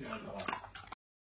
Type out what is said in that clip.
That's just water.